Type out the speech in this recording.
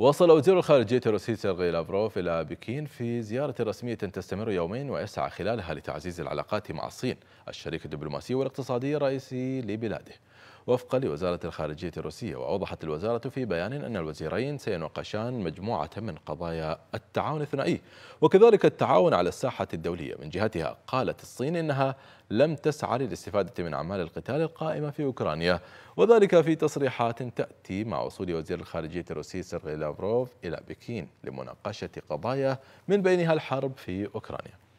وصل وزير الخارجية الروسي سيرغي لافروف إلى بكين في زيارة رسمية تستمر يومين ويسعى خلالها لتعزيز العلاقات مع الصين. الشريك الدبلوماسي والاقتصادي الرئيسي لبلاده. وفقا لوزارة الخارجية الروسية وأوضحت الوزارة في بيان أن الوزيرين سيناقشان مجموعة من قضايا التعاون الثنائي وكذلك التعاون على الساحة الدولية من جهتها. قالت الصين إنها لم تسعى للاستفادة من أعمال القتال القائمة في أوكرانيا وذلك في تصريحات تأتي مع وصول وزير الخارجية الروسي سيرغي لافروف إلى بكين لمناقشة قضايا من بينها الحرب في أوكرانيا.